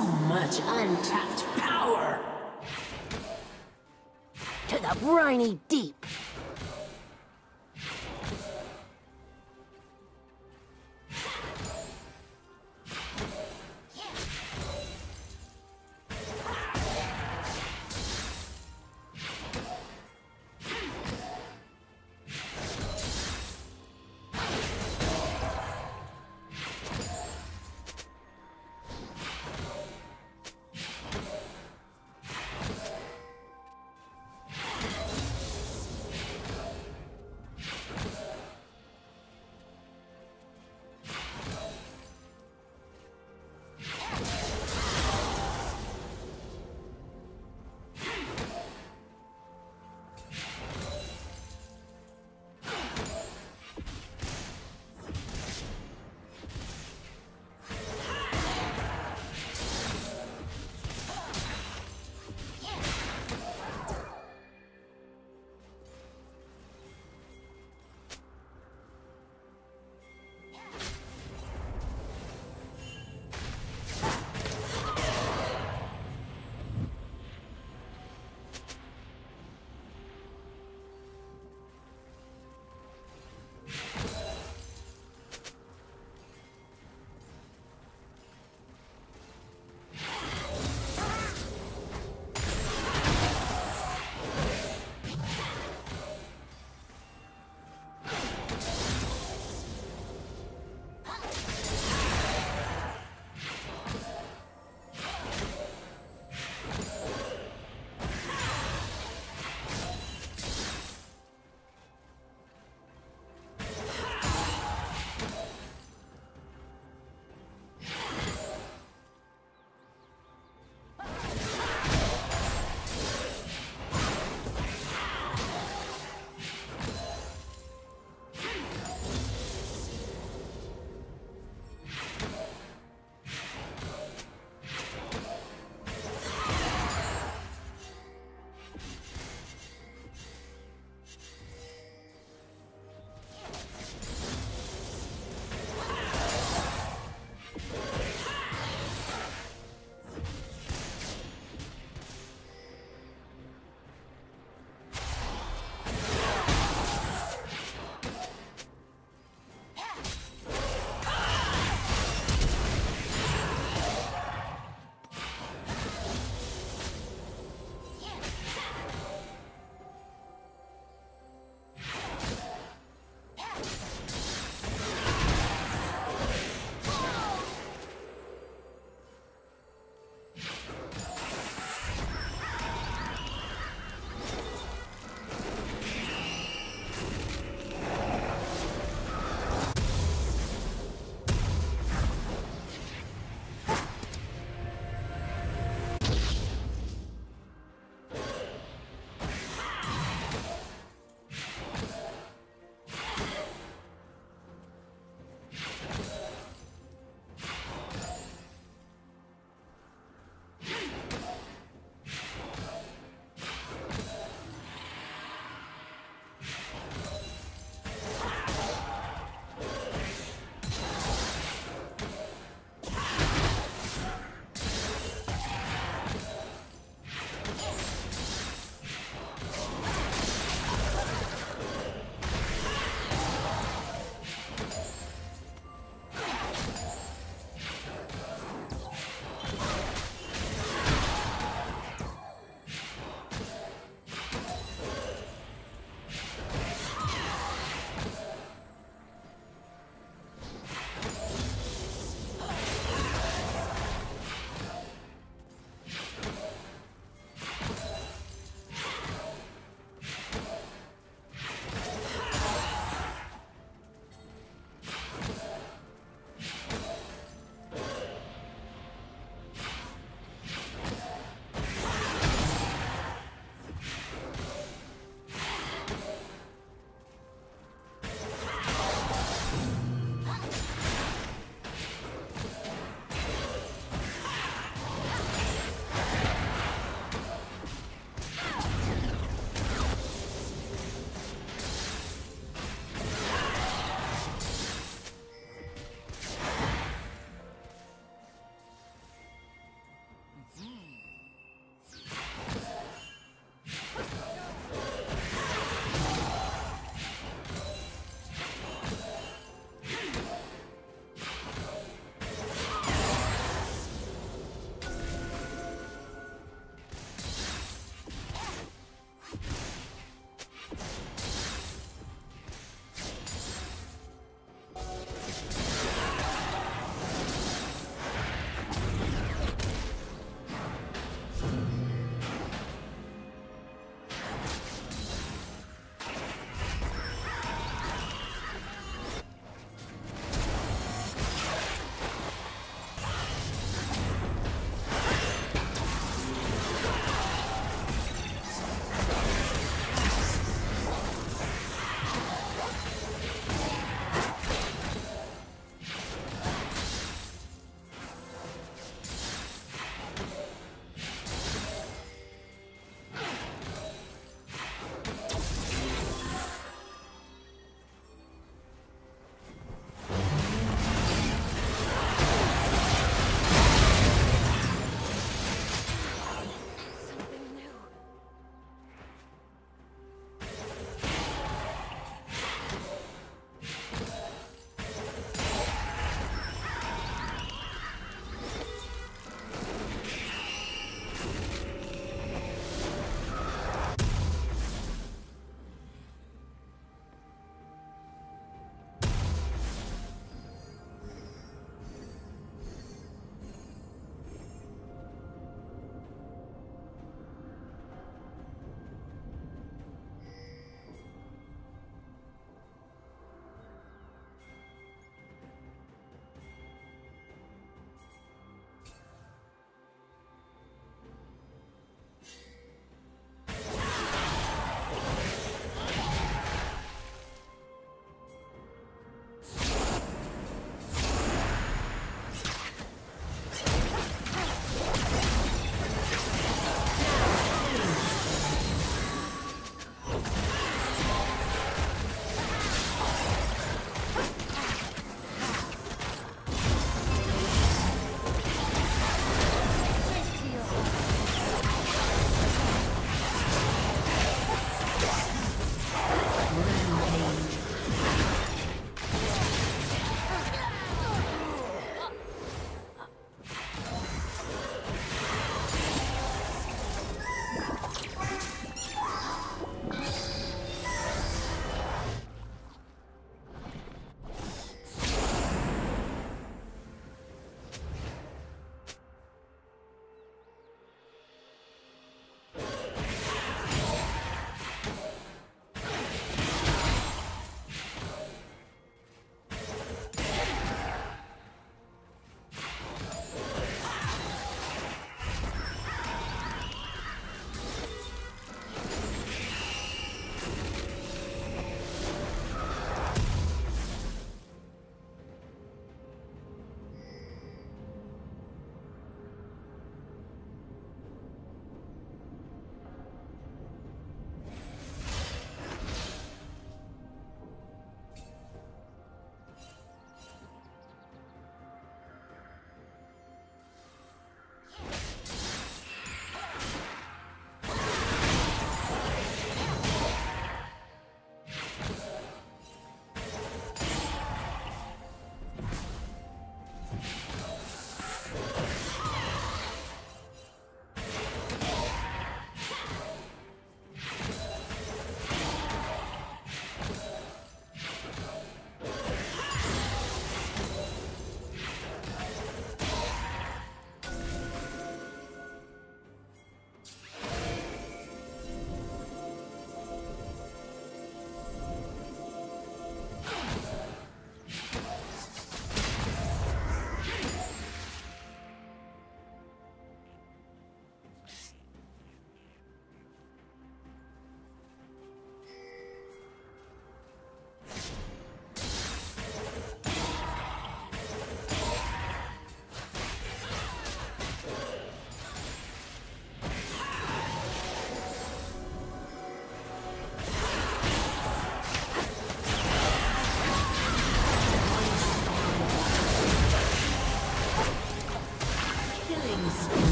So much untapped power! To the briny deep!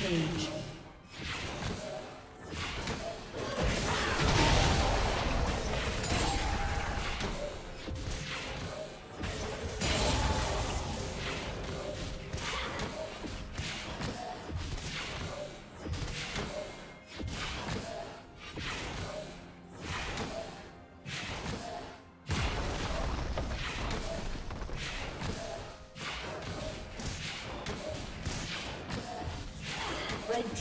Rampage.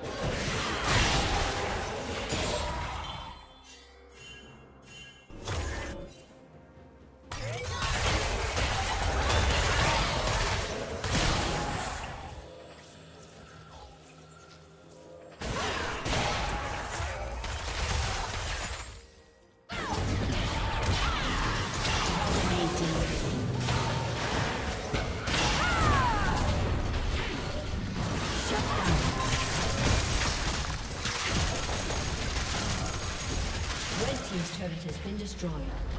you destroyed.